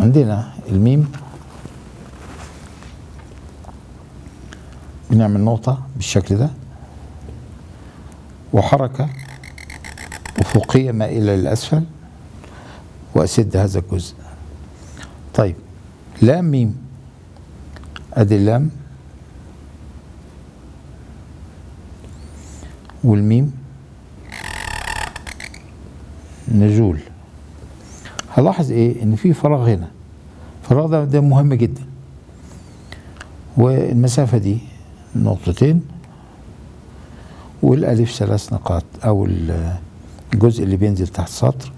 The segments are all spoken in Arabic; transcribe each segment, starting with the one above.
عندنا الميم. بنعمل نقطة بالشكل ده. وحركة أفقية مائلة للأسفل وأسد هذا الجزء. طيب لام ميم. أدي اللام. والميم. نزول هلاحظ إيه؟ إن في فراغ هنا. الفراغ ده, ده مهم جدا. والمسافة دي نقطتين. والألف ثلاث نقاط أو الجزء اللي بينزل تحت سطر.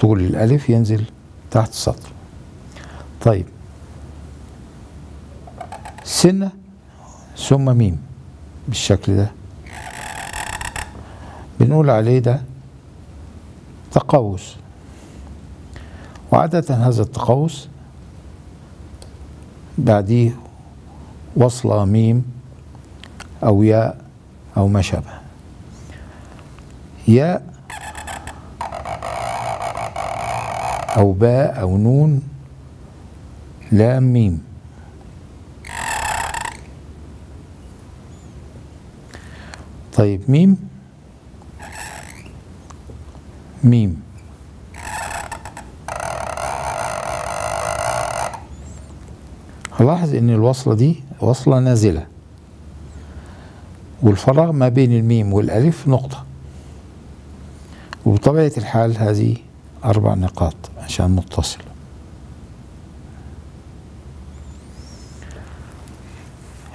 طول الألف ينزل تحت السطر طيب. سنة ثم ميم بالشكل ده. بنقول عليه ده تقوس. وعادة هذا التقوس بعديه وصلة ميم أو ياء أو ما شابه. ياء أو باء أو نون لام ميم. طيب ميم. ميم. هلاحظ إن الوصلة دي وصلة نازلة. والفراغ ما بين الميم والألف نقطة. وبطبيعة الحال هذه أربع نقاط عشان متصل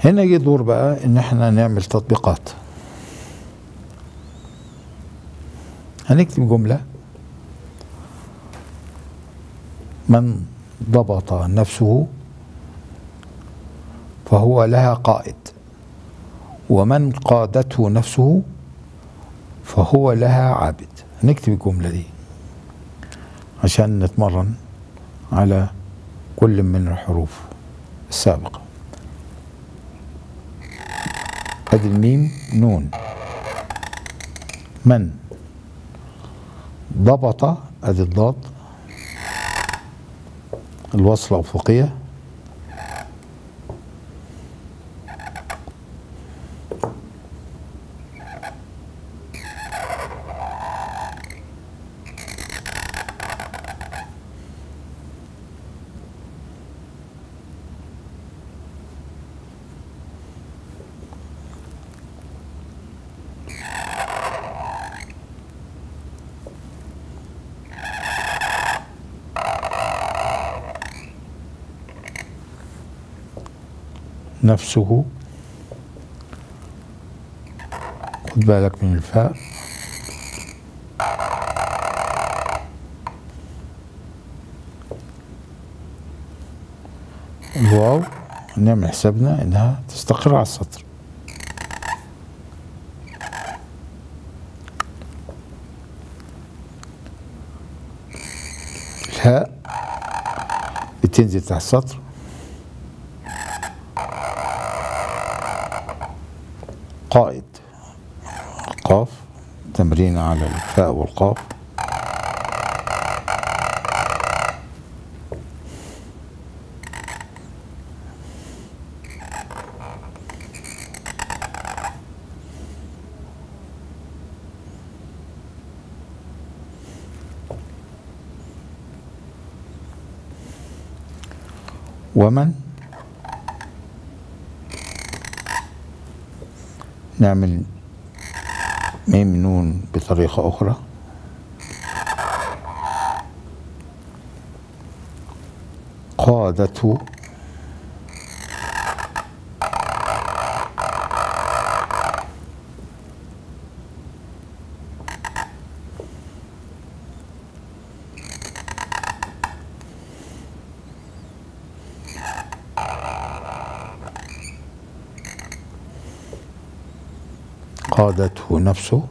هنا جه دور بقى إن إحنا نعمل تطبيقات. هنكتب جملة. من ضبط نفسه فهو لها قائد. ومن قادته نفسه فهو لها عابد. نكتب الجملة دي عشان نتمرن على كل من الحروف السابقة. ادي الميم نون. من؟ ضبط ادي الضاد الوصلة أفقية نفسه. خد بالك من الفاء الواو نعمل حسابنا إنها تستقر على السطر. الهاء بتنزل تحت السطر. قائد. قاف تمرين على الفاء والقاف. ومن؟ نعمل ميم نون بطريقة أخرى. قادته قادته نفسه؟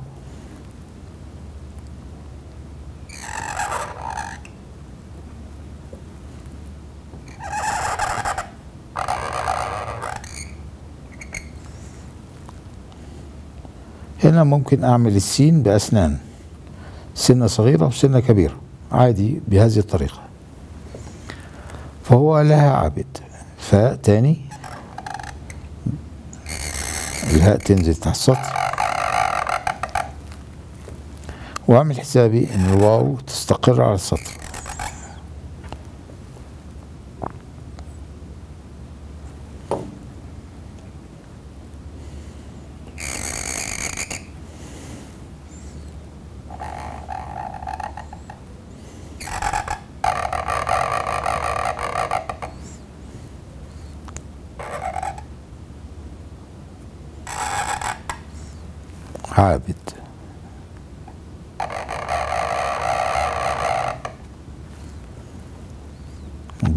هنا ممكن أعمل السين بأسنان. سنة صغيرة وسنة كبيرة. عادي بهذه الطريقة. فهو لها عابد. فاء تاني. الهاء تنزل تحت السطر واعمل حسابي ان الواو تستقر على السطر. عابد.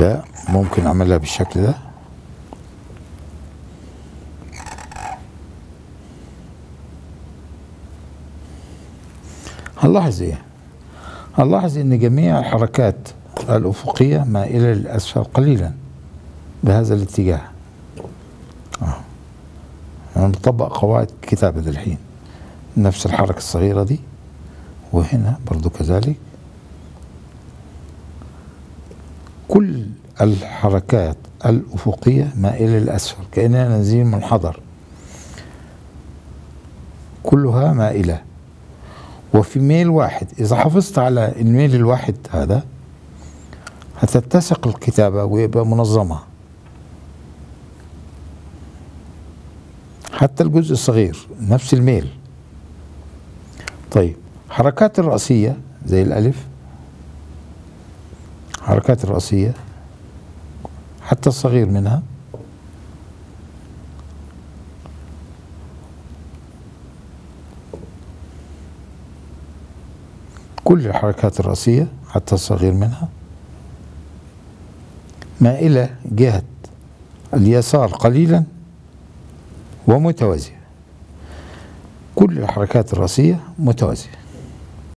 ده ممكن أعملها بالشكل ده. هنلاحظ إيه؟ هنلاحظ إن جميع الحركات الأفقية مائله للاسفل قليلا بهذا الاتجاه. آه. أنا بطبق قواعد الكتابه الحين. نفس الحركة الصغيرة دي وهنا برضو كذلك. كل الحركات الأفقية مائلة للأسفل كأننا نزيل منحدر. كلها مائلة وفي ميل واحد إذا حافظت على الميل الواحد هذا هتتسق الكتابة ويبقى منظمة. حتى الجزء الصغير نفس الميل. طيب حركات الرأسية زي الألف حركات الرأسية حتى الصغير منها. كل الحركات الرأسية حتى الصغير منها. مائلة جهة اليسار قليلا ومتوازية كل الحركات الرأسية متوازية.